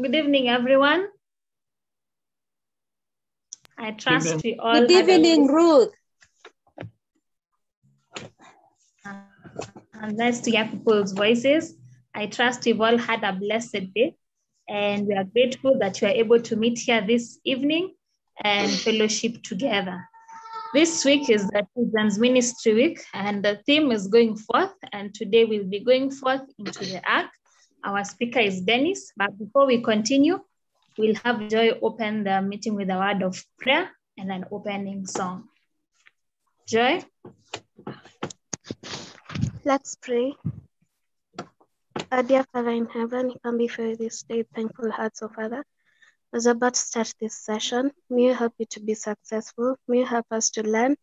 Good evening, everyone. I trust we all. Good evening, Ruth. And nice to hear people's voices. I trust you've all had a blessed day, and we are grateful that you are able to meet here this evening and fellowship together. This week is the Children's Ministry Week, and the theme is going forth. And today we'll be going forth into the ark. Our speaker is Dennis. But before we continue, we'll have Joy open the meeting with a word of prayer and an opening song. Joy? Let's pray. Our dear Father in heaven, we come before you this day, thankful hearts, oh Father. As about to start this session, may you help you to be successful. May you help us to learn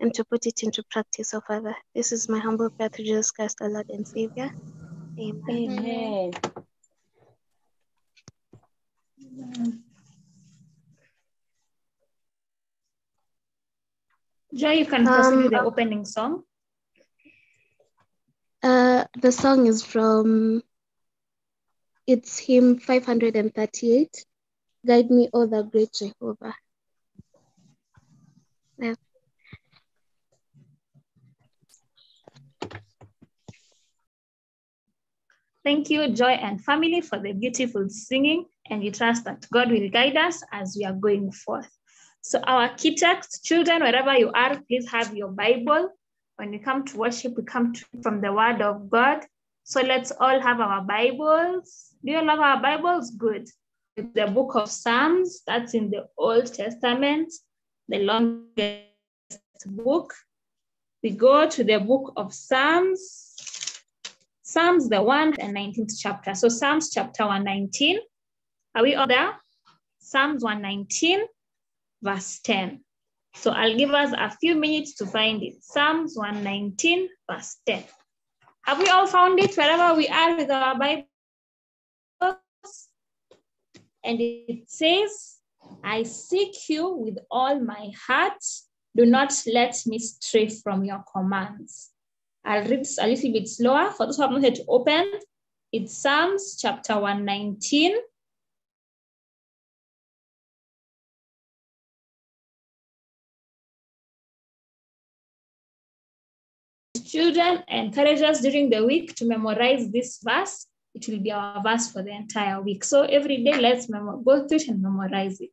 and to put it into practice, oh Father. This is my humble prayer through Jesus Christ, our Lord and Savior. Amen. Amen. Joy, you can proceed Um, with the opening song. Uh, the song is from, it's hymn 538. Guide me, O the great Jehovah. Yeah. Thank you, Joy and family, for the beautiful singing, and we trust that God will guide us as we are going forth. So, our key text, children, wherever you are, please have your Bible. When we come to worship, we come to, from the Word of God. So, let's all have our Bibles. Do you love our Bibles? Good. The book of Psalms, that's in the Old Testament, the longest book. We go to the book of Psalms. Psalms, the 119th chapter. So Psalms chapter 119. Are we all there? Psalms 119, verse 10. So I'll give us a few minutes to find it. Psalms 119, verse 10. Have we all found it wherever we are with our Bibles? And it says, I seek you with all my heart. Do not let me stray from your commands. I'll read a little bit slower for those who have not yet opened. It's Psalms chapter 119. Children, encourage us during the week to memorize this verse. It will be our verse for the entire week. So every day, let's go through it and memorize it.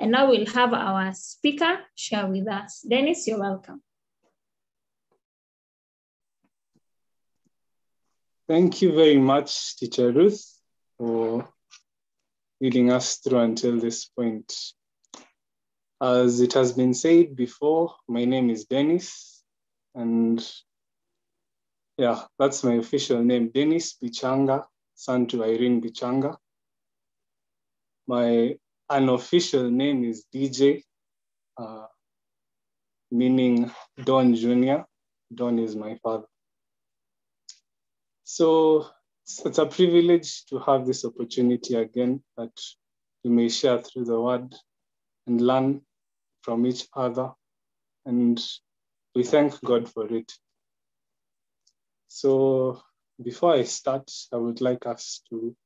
And now we'll have our speaker share with us. Dennis, you're welcome. Thank you very much, Teacher Ruth, for leading us through until this point. As it has been said before, my name is Dennis, and yeah, that's my official name, Dennis Bichanga, son to Irene Bichanga. My unofficial name is DJ, uh, meaning Don Jr. Don is my father. So it's, a privilege to have this opportunity again that we may share through the word and learn from each other. And we thank God for it. So before I start, I would like us to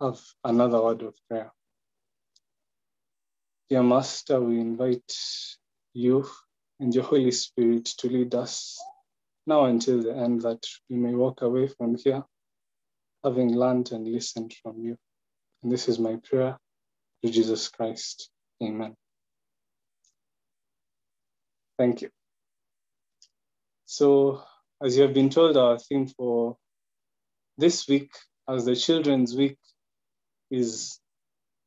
have another word of prayer. Dear Master, we invite you and your Holy Spirit to lead us now until the end that we may walk away from here having learned and listened from you. And this is my prayer to Jesus Christ. Amen. Thank you. So, as you have been told, our theme for this week, as the Children's Week, is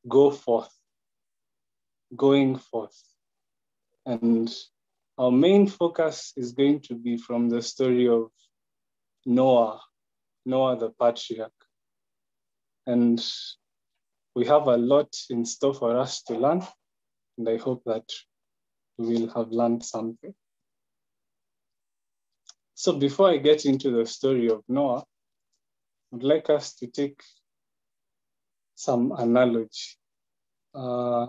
Go Forth, going forth. And our main focus is going to be from the story of Noah, Noah the patriarch. And we have a lot in store for us to learn, and I hope that we will have learned something. So before I get into the story of Noah, I'd like us to take some analogy. Uh,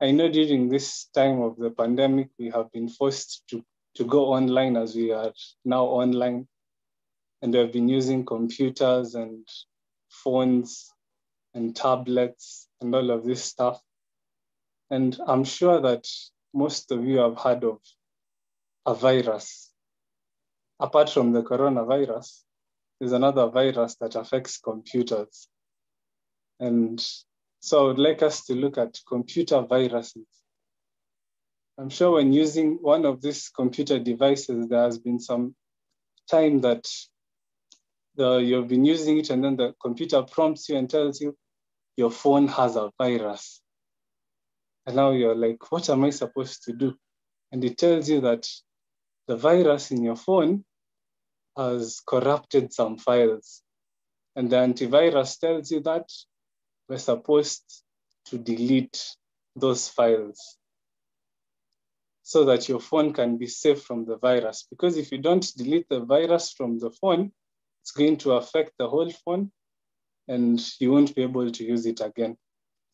I know during this time of the pandemic, we have been forced to, to go online as we are now online. And we have been using computers and phones and tablets and all of this stuff. And I'm sure that most of you have heard of a virus. Apart from the coronavirus, there's another virus that affects computers. And so I would like us to look at computer viruses. I'm sure when using one of these computer devices, there has been some time that the, you've been using it and then the computer prompts you and tells you your phone has a virus. And now you're like, what am I supposed to do? And it tells you that the virus in your phone has corrupted some files. And the antivirus tells you that we're supposed to delete those files so that your phone can be safe from the virus. Because if you don't delete the virus from the phone, it's going to affect the whole phone and you won't be able to use it again,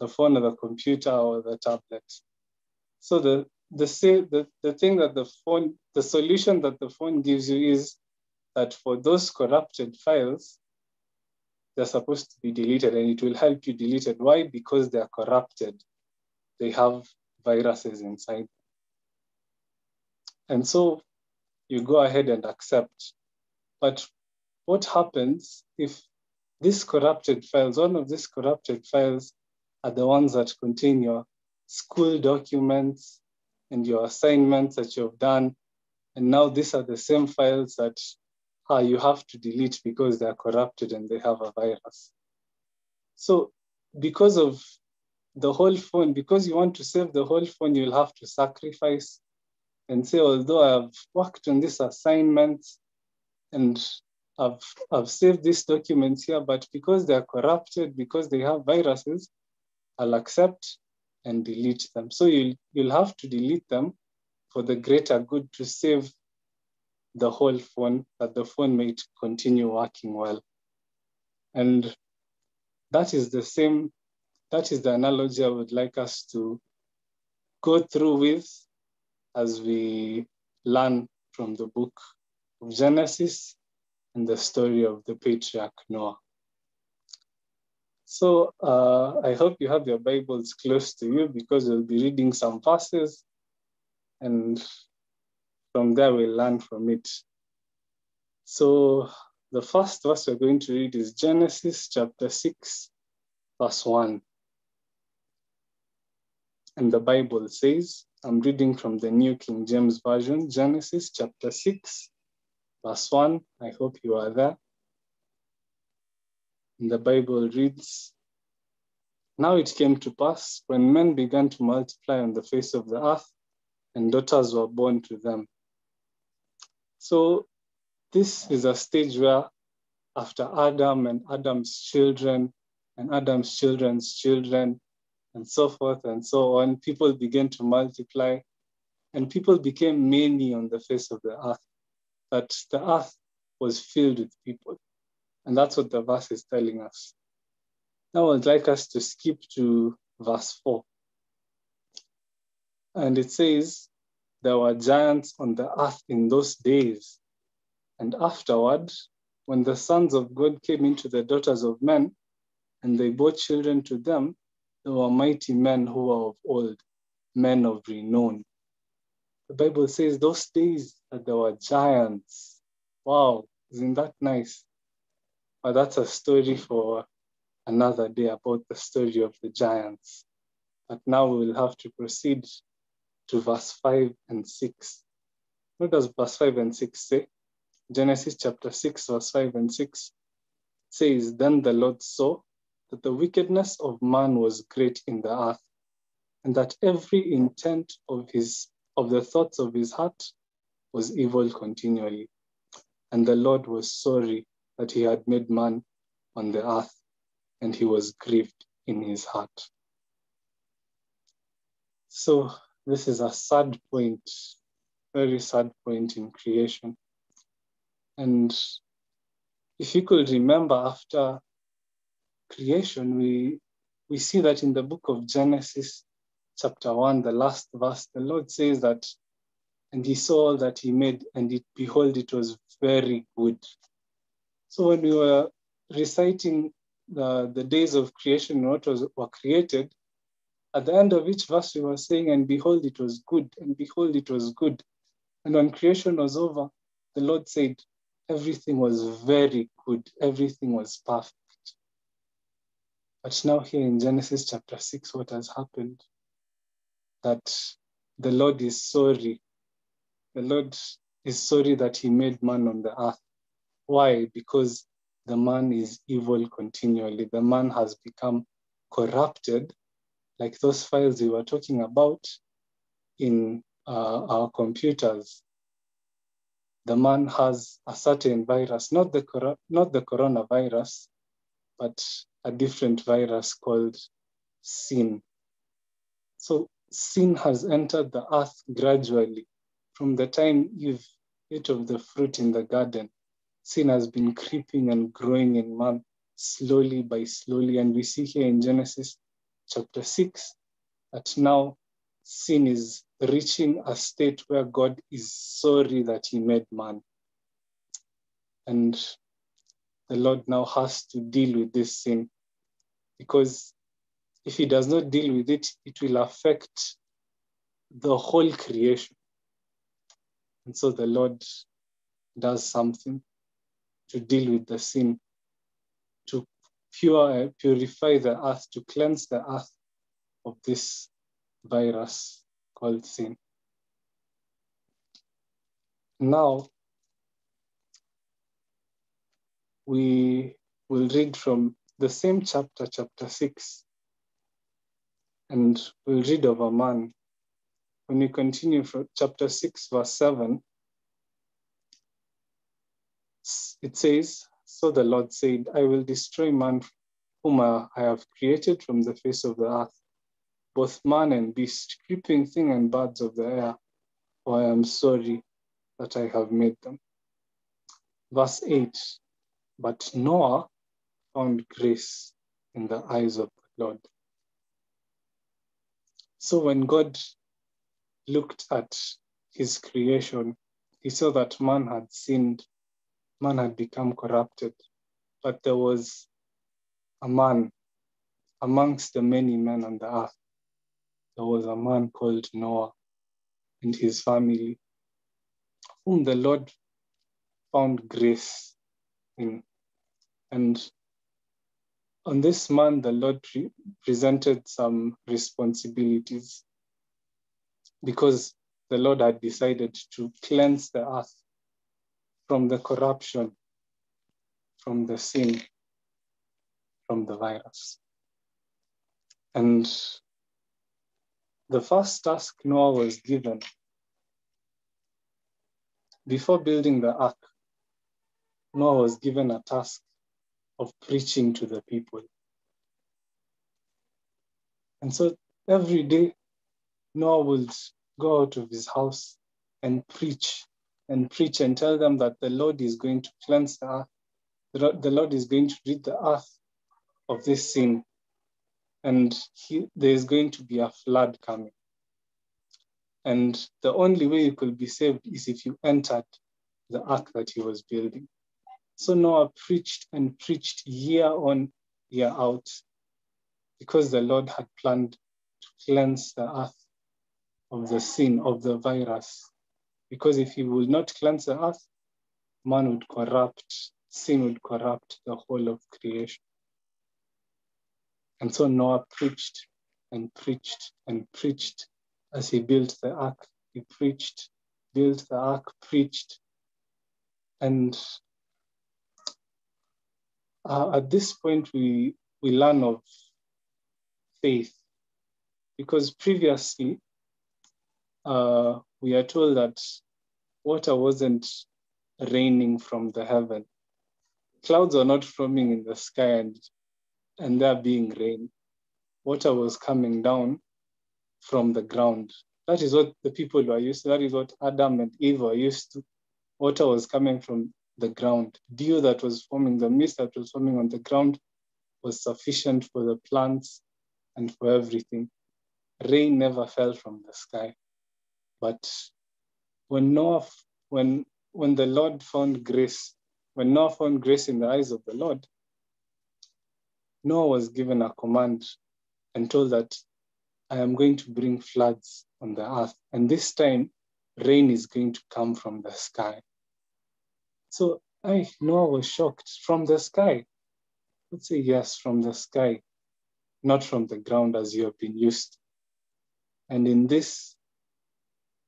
the phone or the computer or the tablet. So the, the, the, the thing that the phone, the solution that the phone gives you is that for those corrupted files, they're supposed to be deleted and it will help you delete it. Why? Because they're corrupted. They have viruses inside. And so you go ahead and accept. But what happens if these corrupted files, one of these corrupted files are the ones that contain your school documents and your assignments that you've done. And now these are the same files that uh, you have to delete because they're corrupted and they have a virus. So because of the whole phone, because you want to save the whole phone, you'll have to sacrifice and say, although I've worked on this assignment and I've, I've saved these documents here, but because they're corrupted, because they have viruses, I'll accept and delete them. So you'll, you'll have to delete them for the greater good to save the whole phone, that the phone may continue working well. And that is the same, that is the analogy I would like us to go through with as we learn from the book of Genesis and the story of the patriarch Noah. So uh, I hope you have your Bibles close to you because we'll be reading some verses and from there we'll learn from it. So the first verse we're going to read is Genesis chapter 6, verse 1. And the Bible says, I'm reading from the New King James Version, Genesis chapter 6, verse 1. I hope you are there. And the Bible reads Now it came to pass when men began to multiply on the face of the earth, and daughters were born to them. So, this is a stage where, after Adam and Adam's children, and Adam's children's children, and so forth and so on, people began to multiply, and people became many on the face of the earth that the earth was filled with people. And that's what the verse is telling us. Now I'd like us to skip to verse 4. And it says, There were giants on the earth in those days. And afterward, when the sons of God came into the daughters of men, and they bore children to them, there were mighty men who were of old, men of renown. The Bible says those days that there were giants. Wow, isn't that nice? But that's a story for another day about the story of the giants. But now we will have to proceed to verse 5 and 6. What does verse 5 and 6 say? Genesis chapter 6, verse 5 and 6 says, Then the Lord saw that the wickedness of man was great in the earth, and that every intent of his of the thoughts of his heart was evil continually. And the Lord was sorry that he had made man on the earth, and he was grieved in his heart. So, this is a sad point, very sad point in creation. And if you could remember after creation, we, we see that in the book of Genesis, chapter 1, the last verse, the Lord says that, and he saw all that he made, and it behold, it was very good. So when we were reciting the, the days of creation, what was were created, at the end of each verse we were saying, and behold, it was good, and behold, it was good. And when creation was over, the Lord said, everything was very good, everything was perfect. But now, here in Genesis chapter 6, what has happened? That the Lord is sorry. The Lord is sorry that he made man on the earth. Why? Because the man is evil continually. The man has become corrupted, like those files we were talking about in uh, our computers. The man has a certain virus, not the, not the coronavirus, but a different virus called sin. So sin has entered the earth gradually. From the time Eve ate of the fruit in the garden, sin has been creeping and growing in man slowly by slowly. And we see here in Genesis chapter 6 that now sin is reaching a state where God is sorry that he made man. And the Lord now has to deal with this sin because if he does not deal with it, it will affect the whole creation. And so the Lord does something to deal with the sin, pure, uh, purify the earth, to cleanse the earth of this virus called sin. Now, we will read from the same chapter, chapter 6, and we'll read of a man. When we continue from chapter 6, verse 7, it says, So the Lord said, I will destroy man whom I have created from the face of the earth, both man and beast, creeping thing and birds of the air, for I am sorry that I have made them. Verse 8 But Noah found grace in the eyes of the Lord. So when God looked at his creation, he saw that man had sinned man had become corrupted. But there was a man amongst the many men on the earth. There was a man called Noah and his family, whom the Lord found grace in. And on this man, the Lord pre- presented some responsibilities because the Lord had decided to cleanse the earth from the corruption, from the sin, from the virus. And the first task Noah was given before building the ark, Noah was given a task of preaching to the people. And so every day, Noah would go out of his house and preach and preach and tell them that the Lord is going to cleanse the earth. The Lord is going to rid the earth of this sin. And he, there is going to be a flood coming. And the only way you could be saved is if you entered the ark that he was building. So Noah preached and preached year on, year out, because the Lord had planned to cleanse the earth of the sin, of the virus, because if he would not cleanse the earth, man would corrupt, sin would corrupt the whole of creation. And so Noah preached and preached and preached as he built the ark. He preached, built the ark, preached. And uh, at this point, we, we learn of faith because previously uh, we are told that water wasn't raining from the heaven. Clouds are not forming in the sky and, and they're being rain. Water was coming down from the ground. That is what the people were used to. That is what Adam and Eve were used to. Water was coming from the ground. Dew that was forming, the mist that was forming on the ground was sufficient for the plants and for everything. Rain never fell from the sky. But when Noah, when when the Lord found grace, when Noah found grace in the eyes of the Lord, Noah was given a command and told that I am going to bring floods on the earth. And this time, rain is going to come from the sky. So I, Noah was shocked from the sky. Let's say yes, from the sky, not from the ground as you have been used. And in this,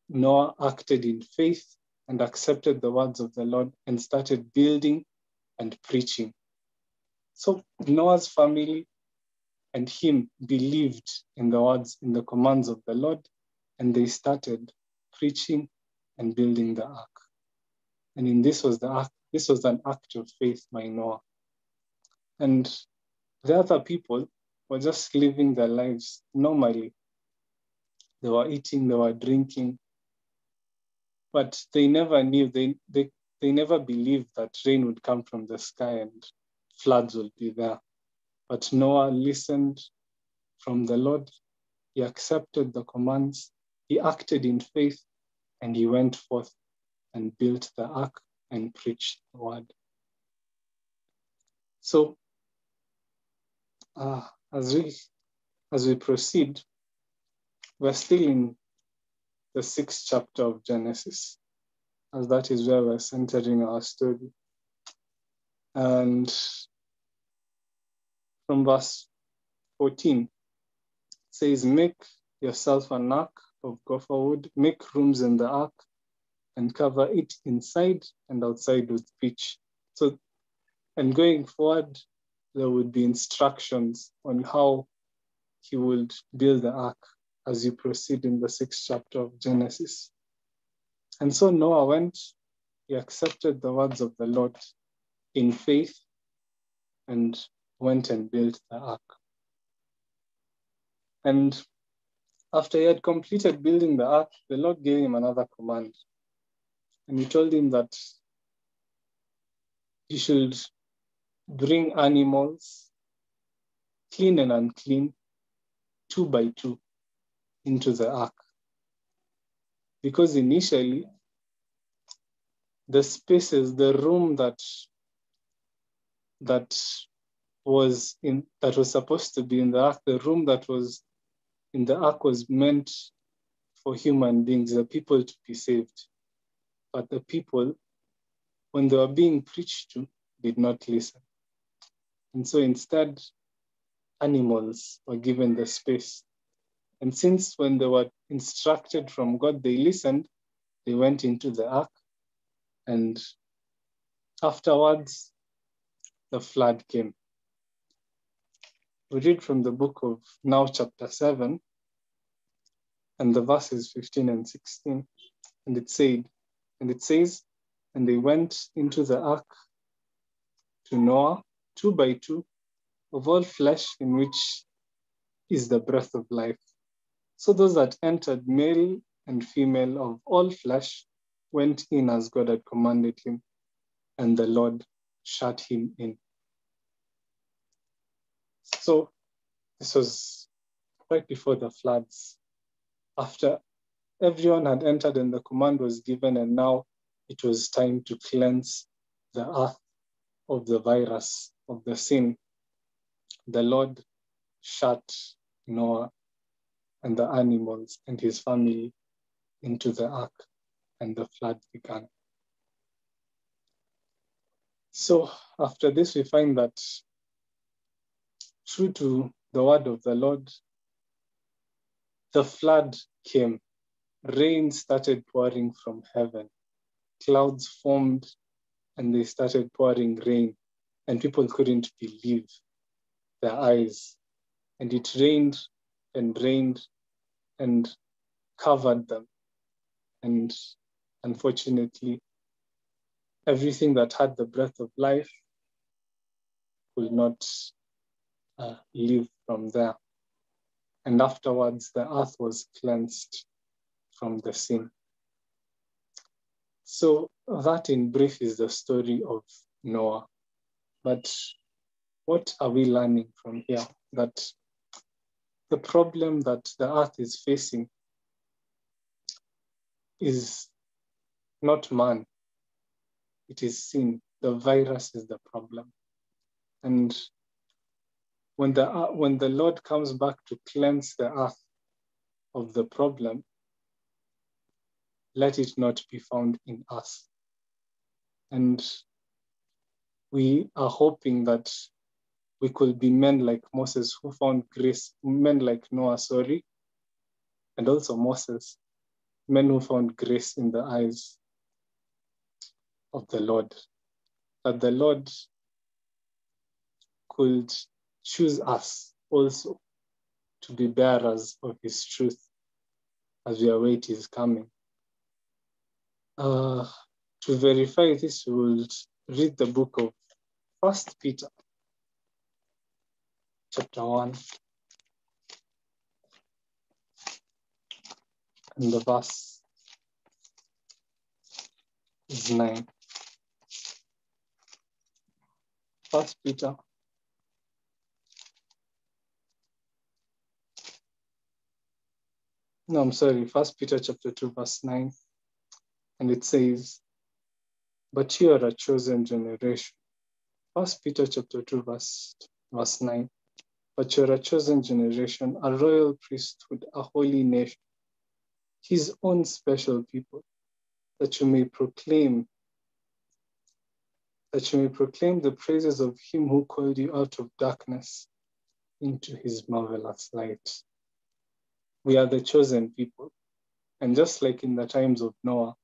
Noah acted in faith and accepted the words of the Lord and started building and preaching. So Noah's family and him believed in the words, in the commands of the Lord, and they started preaching and building the ark. And in this was the act, this was an act of faith by Noah. And the other people were just living their lives normally. They were eating, they were drinking, but they never knew, they, they, they never believed that rain would come from the sky and floods would be there. But Noah listened from the Lord. He accepted the commands. He acted in faith and he went forth and built the ark and preached the word. So, uh, as we as we proceed, we're still in the sixth chapter of Genesis, as that is where we're centering our study. And from verse 14, says, Make yourself an ark of gopher wood, make rooms in the ark, and cover it inside and outside with pitch. So, and going forward, there would be instructions on how he would build the ark as you proceed in the sixth chapter of Genesis. And so Noah went, he accepted the words of the Lord in faith and went and built the ark. And after he had completed building the ark, the Lord gave him another command. And he told him that he should bring animals, clean and unclean, two by two, into the ark. Because initially, the spaces, the room that that was in that was supposed to be in the ark, the room that was in the ark was meant for human beings, the people to be saved. But the people, when they were being preached to, did not listen. And so instead, animals were given the space and since when they were instructed from God, they listened, they went into the ark. And afterwards, the flood came. We read from the book of now, chapter 7, and the verses 15 and 16. And it said, and it says, and they went into the ark to Noah, two by two, of all flesh in which is the breath of life. So those that entered, male and female of all flesh, went in as God had commanded him, and the Lord shut him in. So this was right before the floods. After everyone had entered and the command was given, and now it was time to cleanse the earth of the virus, of the sin. The Lord shut Noah and the animals and his family into the ark, and the flood began. So after this, we find that true to the word of the Lord, the flood came. Rain started pouring from heaven. Clouds formed and they started pouring rain, and people couldn't believe their eyes. And it rained and rained and covered them. And unfortunately, everything that had the breath of life could not uh, live from there. And afterwards, the earth was cleansed from the sin. So, that in brief is the story of Noah. But what are we learning from here? That the problem that the earth is facing is not man, it is sin. The virus is the problem. And when the, uh, when the Lord comes back to cleanse the earth of the problem, let it not be found in us. And we are hoping that we could be men like Moses who found grace, men like Noah, sorry, and also Moses, men who found grace in the eyes of the Lord. That the Lord could choose us also to be bearers of his truth as we await his coming. Uh, to verify this, we will read the book of First Peter, chapter 1, and the verse is 9. First Peter No, I'm sorry, First Peter chapter 2, verse 9. And it says, But you are a chosen generation. First Peter chapter 2, verse, verse 9. But you're a chosen generation, a royal priesthood, a holy nation, his own special people, that you may proclaim that you may proclaim the praises of him who called you out of darkness into his marvelous light. We are the chosen people. And just like in the times of Noah,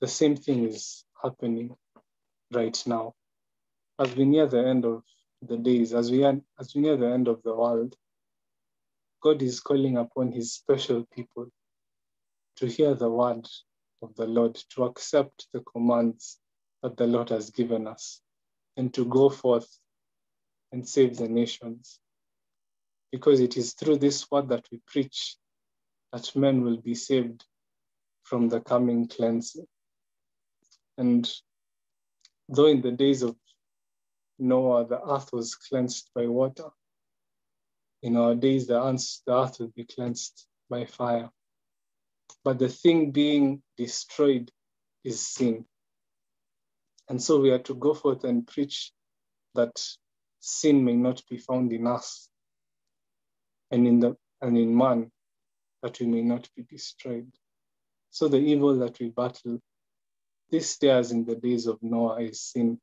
the same thing is happening right now. As we near the end of the days, as we, are, as we near the end of the world, God is calling upon his special people to hear the word of the Lord, to accept the commands that the Lord has given us, and to go forth and save the nations. Because it is through this word that we preach that men will be saved from the coming cleansing. And though in the days of Noah, the earth was cleansed by water, in our days, the earth, will be cleansed by fire. But the thing being destroyed is sin. And so we are to go forth and preach that sin may not be found in us and in the and in man, that we may not be destroyed. So the evil that we battle this day as in the days of Noah is sin.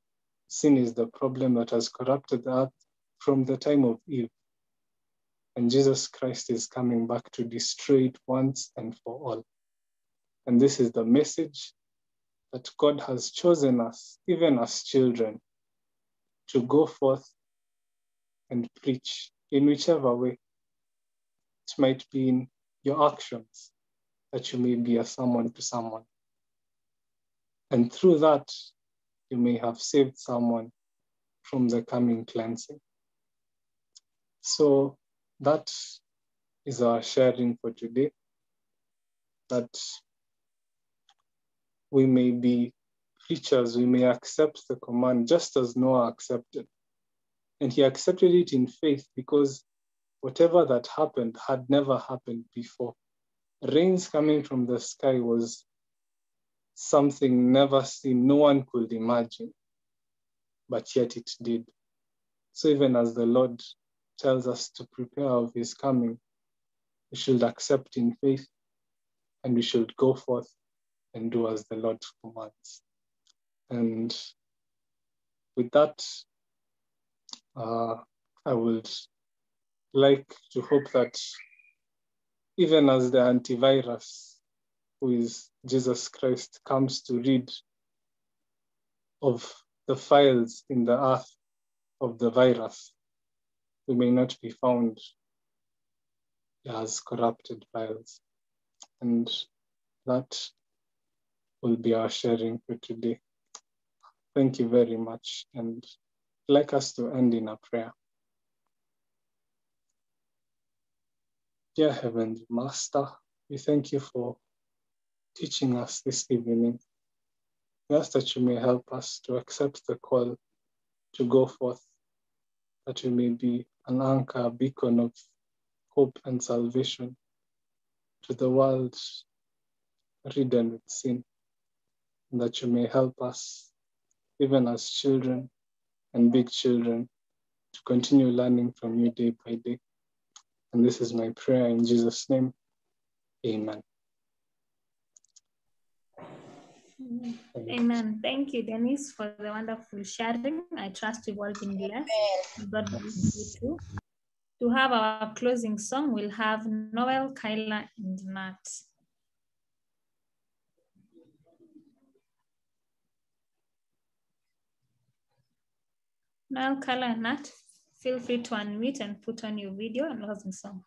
Sin is the problem that has corrupted the earth from the time of Eve. And Jesus Christ is coming back to destroy it once and for all. And this is the message that God has chosen us, even as children, to go forth and preach in whichever way. It might be in your actions that you may be a someone to someone. And through that, you may have saved someone from the coming cleansing. So that is our sharing for today. That we may be preachers, we may accept the command just as Noah accepted. And he accepted it in faith because whatever that happened had never happened before. Rains coming from the sky was something never seen, no one could imagine, but yet it did. So even as the Lord tells us to prepare of his coming, we should accept in faith and we should go forth and do as the Lord commands. And with that, uh, I would like to hope that even as the antivirus, who is Jesus Christ, comes to read of the files in the earth of the virus, who may not be found as corrupted files. And that will be our sharing for today. Thank you very much. And I'd like us to end in a prayer. Dear Heavenly Master, we thank you for teaching us this evening. We ask that you may help us to accept the call to go forth, that we may be an anchor, a beacon of hope and salvation to the world ridden with sin, and that you may help us, even as children and big children, to continue learning from you day by day. And this is my prayer in Jesus' name. Amen. Amen. Thank you, Dennis, for the wonderful sharing. I trust you've all been blessed. God bless you too. To have our closing song, we'll have Noel, Kyla, and Nat. Noel, Kyla, and Nat, feel free to unmute and put on your video and closing song.